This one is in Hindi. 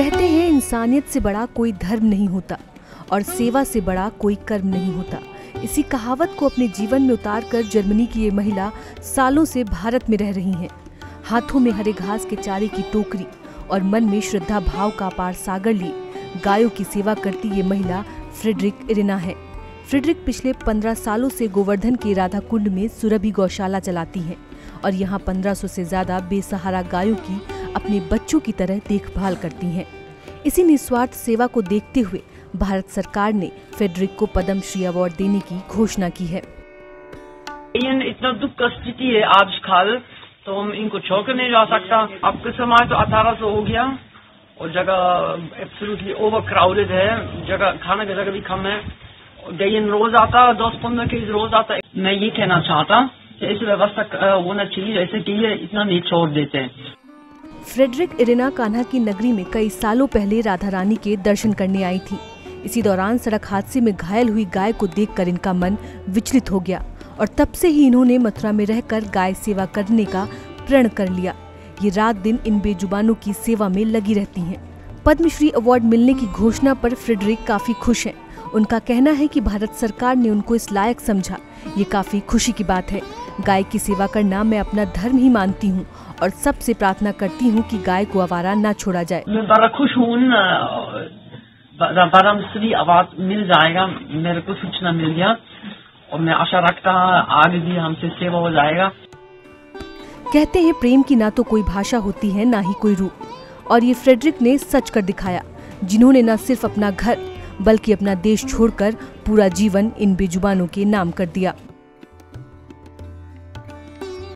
इंसानियत से बड़ा कोई धर्म नहीं होता और सेवा से बड़ा कोई कर्म नहीं होता। इसी कहावत को अपने जीवन में उतार कर जर्मनी की ये महिला सालों से भारत में रह रही हैं। हाथों में हरे घास के चारे की टोकरी और मन में श्रद्धा भाव का पार सागर लिए गायों की सेवा करती ये महिला फ्रेडरिक इरिना है। फ्रेडरिक पिछले पंद्रह सालों से गोवर्धन के राधा कुंड में सुरभि गौशाला चलाती हैं और यहाँ पंद्रह सौ से ज़्यादा बेसहारा गायों की अपने बच्चों की तरह देखभाल करती हैं। इसी निस्वार्थ सेवा को देखते हुए भारत सरकार ने फेडरिक को पद्म श्री अवार्ड देने की घोषणा की है। इतना दुख का स्थिति है आज खाल तो हम इनको छोड़कर नहीं जा सकता। अब के समय तो अठारह सौ हो गया, और जगह एब्सोल्युटली ओवर क्राउडेड है। जगह, खाने की जगह भी कम है। डेन रोज आता, दस पंद्रह केज रोज आता। मैं ये कहना चाहता कि ऐसी व्यवस्था होना चाहिए, जैसे कि ये इतना नहीं छोड़ देते। हैं फ्रेडरिक इरिना कान्हा की नगरी में कई सालों पहले राधा रानी के दर्शन करने आई थी। इसी दौरान सड़क हादसे में घायल हुई गाय को देखकर इनका मन विचलित हो गया और तब से ही इन्होंने मथुरा में रहकर गाय सेवा करने का प्रण कर लिया। ये रात दिन इन बेजुबानों की सेवा में लगी रहती हैं। पद्मश्री अवार्ड मिलने की घोषणा पर फ्रेडरिक काफ़ी खुश हैं। उनका कहना है कि भारत सरकार ने उनको इस लायक समझा। ये काफ़ी खुशी की बात है। गाय की सेवा करना मैं अपना धर्म ही मानती हूँ और सबसे प्रार्थना करती हूँ कि गाय को आवारा न छोड़ा जाए। मैं बड़ा खुश हूँ पद्मश्री अवार्ड मिल जाएगा मेरे को सूचना मिल गया। और मैं आशा रखता हूँ आगे भी हमसे सेवा हो जाएगा। कहते हैं प्रेम की ना तो कोई भाषा होती है ना ही कोई रूप। और ये फ्रेडरिक ने सच कर दिखाया जिन्होंने न सिर्फ़ अपना घर बल्कि अपना देश छोड़कर पूरा जीवन इन बेजुबानों के नाम कर दिया।